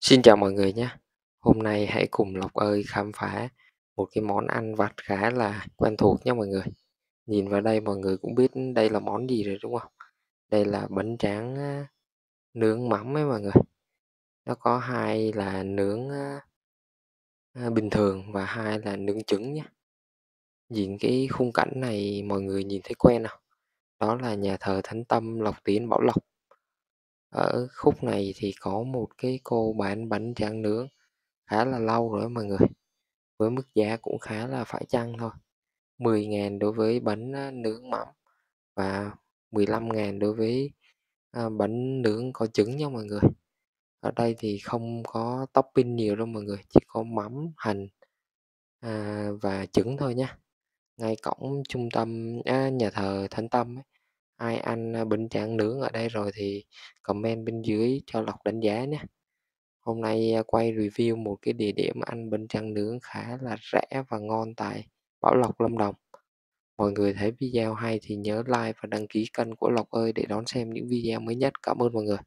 Xin chào mọi người nhé. Hôm nay hãy cùng Lộc ơi khám phá một cái món ăn vặt khá là quen thuộc nha mọi người. Nhìn vào đây mọi người cũng biết đây là món gì rồi, đúng không? Đây là bánh tráng nướng mắm ấy mọi người. Nó có hai là nướng bình thường và hai là nướng trứng nhé. Nhìn cái khung cảnh này mọi người nhìn thấy quen nào? Đó là nhà thờ Thánh Tâm Lộc Tiến Bảo Lộc. Ở khúc này thì có một cái cô bán bánh tráng nướng khá là lâu rồi mọi người. Với mức giá cũng khá là phải chăng thôi. 10.000 đối với bánh nướng mắm và 15.000 đối với à, bánh nướng có trứng nha mọi người. Ở đây thì không có topping nhiều đâu mọi người, chỉ có mắm, hành à, và trứng thôi nhé. Ngay cổng trung tâm à, nhà thờ Thánh Tâm ấy, ai ăn bình bánh tráng nướng ở đây rồi thì comment bên dưới cho lọc đánh giá nhé. Hôm nay quay review một cái địa điểm ăn bánh tráng nướng khá là rẻ và ngon tại Bảo Lộc, Lâm Đồng. Mọi người thấy video hay thì nhớ like và đăng ký kênh của Lộc ơi để đón xem những video mới nhất. Cảm ơn mọi người.